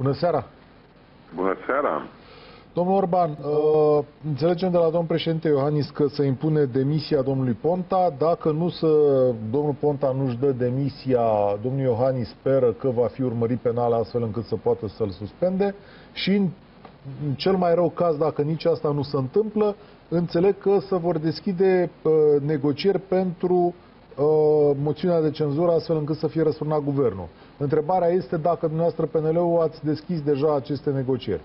Bună seara! Bună seara! Domnul Orban, uh, înțelegem de la domnul președinte Iohannis că se impune demisia domnului Ponta. Dacă nu să, domnul Ponta nu-și dă demisia, domnul Iohannis speră că va fi urmărit penal astfel încât să poată să-l suspende și în, în cel mai rău caz, dacă nici asta nu se întâmplă, înțeleg că se vor deschide uh, negocieri pentru uh, moțiunea de cenzură astfel încât să fie răsturnat guvernul. Întrebarea este dacă dumneavoastră PNL-ul ați deschis deja aceste negocieri.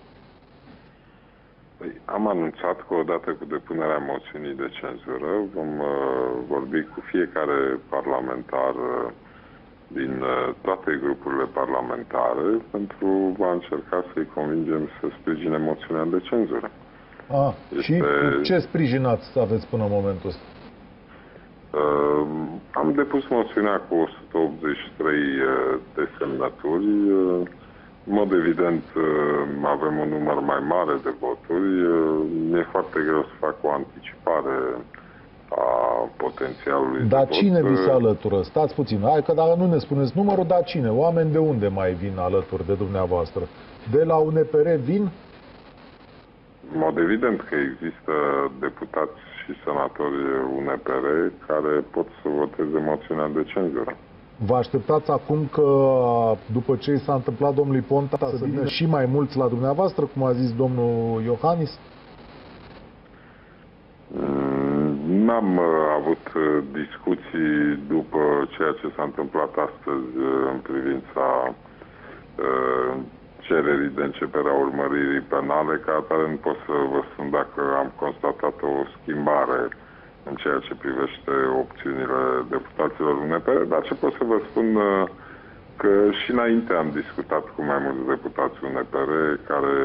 Păi, am anunțat că odată cu depunerea moțiunii de cenzură vom uh, vorbi cu fiecare parlamentar uh, din uh, toate grupurile parlamentare pentru a încerca să-i convingem să sprijine moțiunea de cenzură. Ah, este... Și ce sprijinați să aveți până în momentul ăsta? Uh, am depus moțiunea cu 183 uh, de semnături. Uh, în mod evident, uh, avem un număr mai mare de voturi. Mi-e foarte greu să fac o anticipare a potențialului Dar de cine vot. vi se alătură? Stați puțin. Hai că dacă nu ne spuneți numărul, dar cine? Oameni de unde mai vin alături de dumneavoastră? De la UNPR vin? În mod evident că există deputați și senatori UNPR care pot să voteze moțiunea de cenzură. Vă așteptați acum că după ce i s-a întâmplat domnului Ponta să vină și mai mulți la dumneavoastră, cum a zis domnul Iohannis? Mm, N-am uh, avut uh, discuții după ceea ce s-a întâmplat astăzi uh, în privința uh, cererii de începere a urmăririi penale, ca atare nu pot să vă spun dacă am constatat o schimbare în ceea ce privește opțiunile deputaților UNPR, dar ce pot să vă spun uh, că și înainte am discutat cu mai mulți deputați UNPR care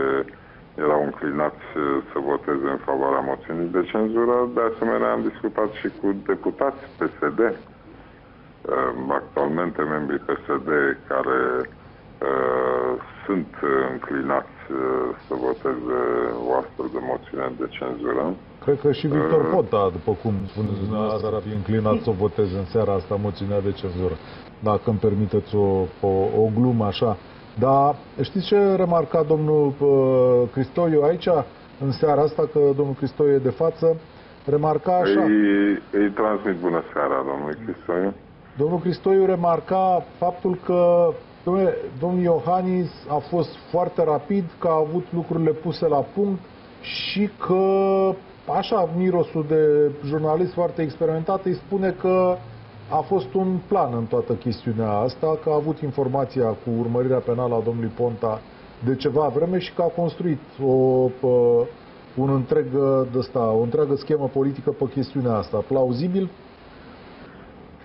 erau înclinați uh, să voteze în favoarea moțiunii de cenzură. De asemenea, am discutat și cu deputați PSD, uh, actualmente membrii PSD care uh, sunt înclinați uh, să voteze o astfel de moțiune de cenzură. Cred că și Victor Uh. Ponta, după cum spuneți dumneavoastră, ar fi înclinat să o voteze în seara asta moțiunea de cenzură. Dacă îmi permiteți o, o, o glumă așa. Dar știți ce remarca domnul uh, Cristoiu aici, în seara asta, că domnul Cristoiu e de față, remarca așa. Îi, îi transmit bună seara, domnului Cristoiu. Domnul Cristoiu remarca faptul că domnule, domnul Iohannis a fost foarte rapid, că a avut lucrurile puse la punct și că, așa, mirosul de jurnalist foarte experimentat îi spune că a fost un plan în toată chestiunea asta, că a avut informația cu urmărirea penală a domnului Ponta de ceva vreme și că a construit o, pă, un întreg, de ăsta, o întreagă schemă politică pe chestiunea asta. Plauzibil?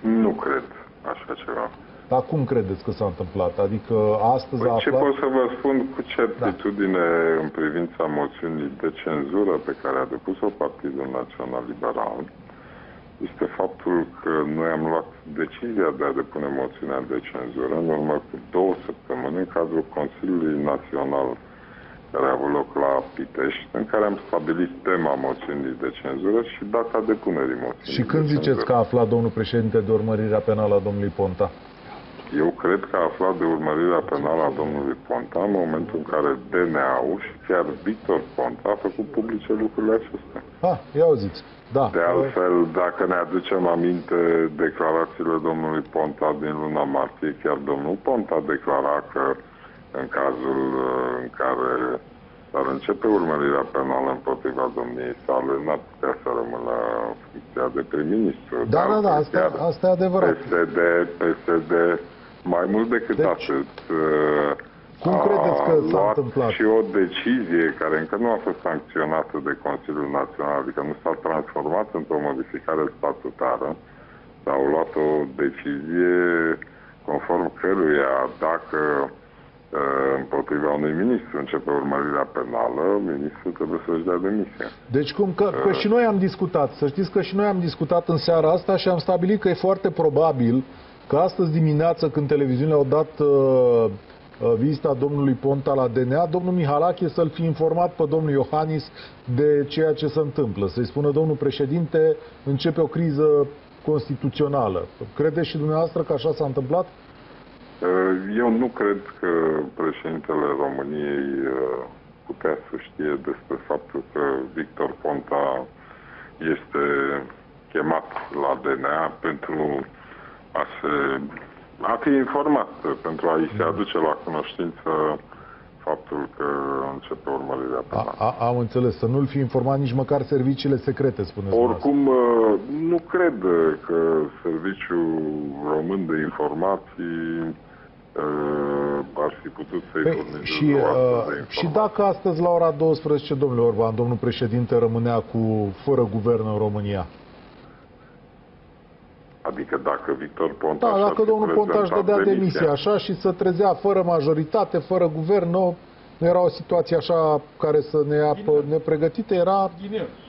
Nu cred așa ceva. Dar cum credeți că s-a întâmplat? Adică astăzi a Păi ce aflat... pot să vă spun cu certitudine da. în privința moțiunii de cenzură pe care a depus-o Partidul Național Liberal este faptul că noi am luat decizia de a depune moțiunea de cenzură în urmă cu două săptămâni în cadrul Consiliului Național care a avut loc la Pitești, în care am stabilit tema moțiunii de cenzură și data depunerii moțiunii Și când de ziceți cenzură. că a aflat domnul președinte de urmărirea penală a domnului Ponta? Eu cred că a aflat de urmărirea penală a domnului Ponta în momentul în care DNA-ul și chiar Victor Ponta a făcut publice lucrurile acestea. Ah, ia auziți. Da. De altfel, dacă ne aducem aminte declarațiile domnului Ponta din luna martie, chiar domnul Ponta declara că în cazul uh, în care ar începe urmărirea penală împotriva domniei sale, n-ar putea să rămână în funcția de prim-ministru. Da, De da, da, altfel, asta, chiar asta e adevărat. PSD, PSD, mai mult decât Deci, atât, uh, cum a credeți că s-a luat întâmplat? și o decizie care încă nu a fost sancționată de Consiliul Național, adică nu s-a transformat într-o modificare statutară, dar au luat o decizie conform căruia dacă uh, împotriva unui ministru începe urmărirea penală, ministrul trebuie să-și dea demisia. Deci cum că, că și noi am discutat, să știți că și noi am discutat în seara asta și am stabilit că e foarte probabil că astăzi dimineață când televiziunile au dat uh, uh, vizita domnului Ponta la DNA, domnul Mihalache să-l fi informat pe domnul Iohannis de ceea ce se întâmplă. Să-i spună domnul președinte, începe o criză constituțională. Credeți și dumneavoastră că așa s-a întâmplat? Uh, Eu nu cred că președintele României uh, putea să știe despre faptul că Victor Ponta este chemat la DNA pentru a se a fi informat, pentru a-i se aduce la cunoștință faptul că începe urmărirea A, penală. a, am înțeles, să nu-l fi informat nici măcar serviciile secrete, spuneți dumneavoastră. Oricum, uh, nu cred uh, că Serviciul Român de Informații uh, ar fi putut să-i Păi, furnizeze și, o astfel uh, de și informație. dacă astăzi la ora 12, domnule Orban, domnul președinte rămânea cu fără guvern în România? Adică dacă Victor Ponta Da, și-ar dacă fi domnul Ponta își prezentat dădea demisia așa și să trezea fără majoritate, fără guvern, nu, nu era o situație așa care să ne ia pe nepregătite, era,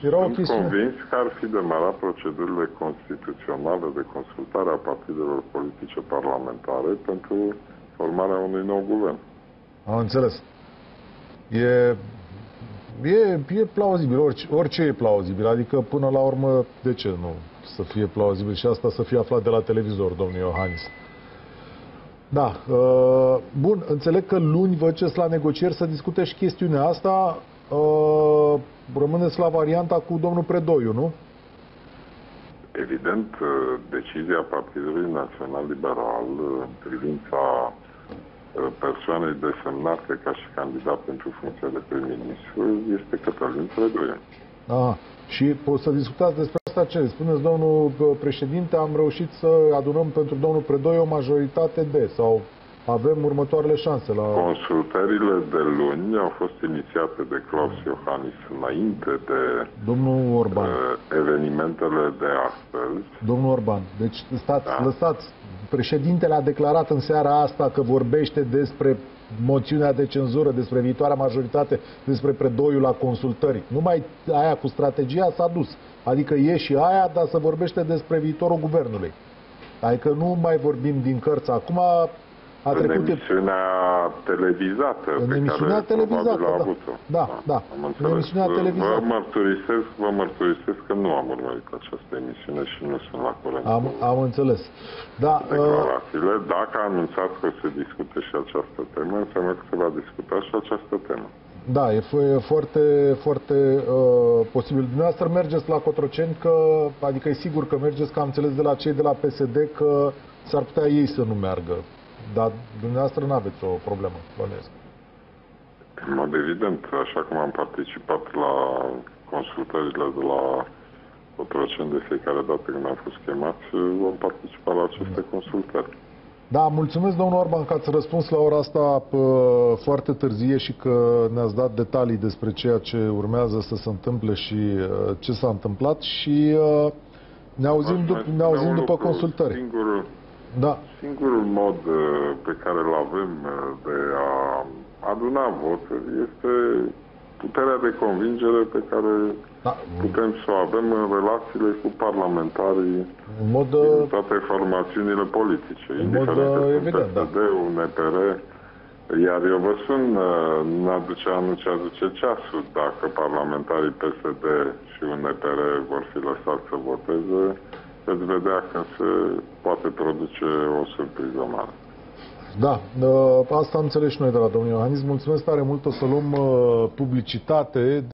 era o Sunt chestiune. convins că ar fi demarat procedurile constituționale de consultare a partidelor politice parlamentare pentru formarea unui nou guvern. Am înțeles. E, e, e plauzibil, orice, orice e plauzibil. Adică, până la urmă, de ce nu să fie plauzibil și asta să fie aflat de la televizor, domnul Iohannis? Da. Uh, bun, înțeleg că luni vă ceți la negocieri să discute și chestiunea asta. Uh, rămâneți la varianta cu domnul Predoiu, nu? Evident, uh, decizia Partidului Național Liberal uh, în privința uh, persoanei desemnate ca și candidat pentru funcția de prim-ministru este Cătălin Predoiu. Ah, și poți să discutați despre asta ce? Spuneți, domnul uh, președinte, am reușit să adunăm pentru domnul Predoi o majoritate de sau avem următoarele șanse la... Consultările de luni au fost inițiate de Claus Iohannis înainte de Domnul Orban, uh, evenimentele de astăzi. domnul Orban, deci stați, Da. lăsați. Președintele a declarat în seara asta că vorbește despre moțiunea de cenzură, despre viitoarea majoritate, despre Predoiul la consultări. Numai aia cu strategia s-a dus. Adică e și aia, dar se vorbește despre viitorul guvernului. Adică nu mai vorbim din cărți. Acum a în trecut... emisiunea televizată În pe emisiunea care televizată, probabil a da. avut-o. Da, da. Am În înțeles. emisiunea Vă- televizată. Vă mărturisesc, vă mărturisesc că nu am urmărit această emisiune și nu sunt la curent Am, cu am înțeles. Da, uh, declarațiile. Dacă a anunțat că se discute și această temă, înseamnă că se va discuta și această temă. da, e, fo- e foarte, foarte uh, posibil. Dumneavoastră mergeți la Cotroceni, că, adică e sigur că mergeți, că am înțeles de la cei de la PSD că s-ar putea ei să nu meargă. Dar dumneavoastră nu aveți o problemă, bănuiesc. În mod evident, așa cum am participat la consultările de la Cotroceni de fiecare dată când am fost chemați, vom participa la aceste consultări. Da, mulțumesc, domnul Orban, că ați răspuns la ora asta pă, foarte târzie și că ne-ați dat detalii despre ceea ce urmează să se întâmple și uh, ce s-a întâmplat și uh, ne auzim, Aș dup- mai ne auzim spune un după lucru. consultări. Singurul, Da, singurul mod uh, pe care îl avem uh, de a aduna voturi este puterea de convingere pe care da, putem să o avem în relațiile cu parlamentarii în mod, din uh, toate formațiunile politice, În indiferent mod, că uh, sunt evident, da. PSD, UNPR, iar eu vă spun, uh, nu aduce anul ce aduce ceasul. Dacă parlamentarii PSD și UNPR vor fi lăsați să voteze, veți vedea că se poate produce o surpriză mare. da, uh, asta am înțeles și noi de la domnul Iohannis. Mulțumesc tare mult, o să luăm uh, publicitate.